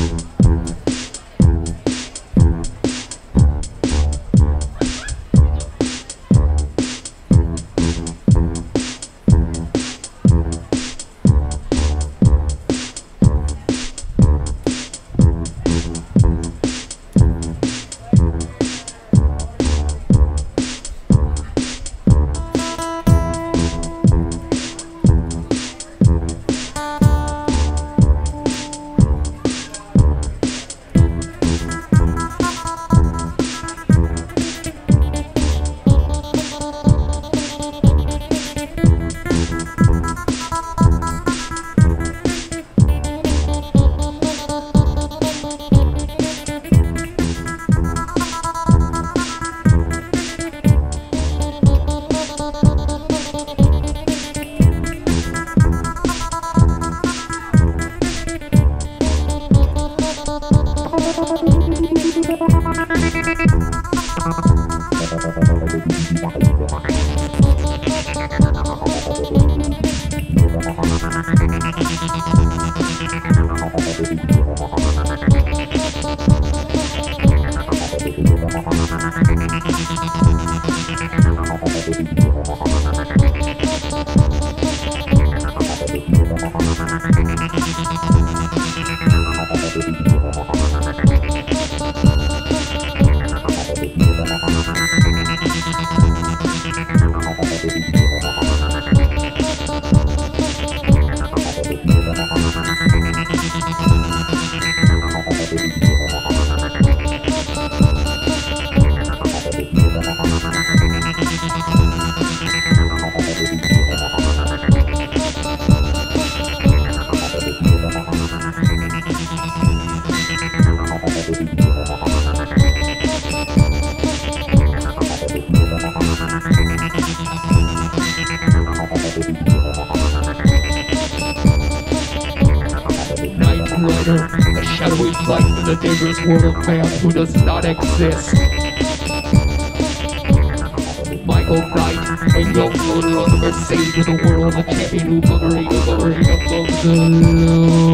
Mm-hmm. Thank you. A shadowy light in the dangerous world of man who does not exist. Oh, Michael Knight, a young loader on the Mercedes of the world, a champion who buggery, buggery above the law.